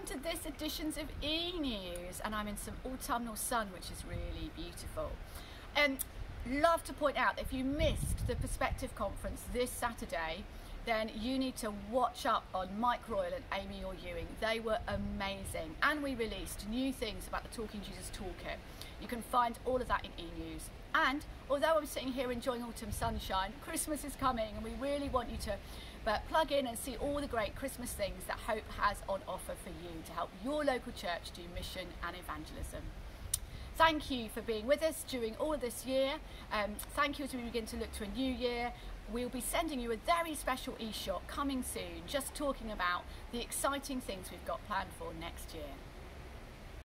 welcome to this editions of e-news and I'm in some autumnal sun which is really beautiful. Um, love to point out if you missed the Perspective Conference this Saturday then you need to watch up on Mike Royal and Amy Orr-Ewing. They were amazing and we released new things about the Talking Jesus Toolkit. You can find all of that in e-news. And although I'm sitting here enjoying autumn sunshine, Christmas is coming and we really want you to but plug in and see all the great Christmas things that Hope has on offer for you to help your local church do mission and evangelism. Thank you for being with us during all this year. Um, thank you as we begin to look to a new year. We'll be sending you a very special e-shot coming soon, just talking about the exciting things we've got planned for next year.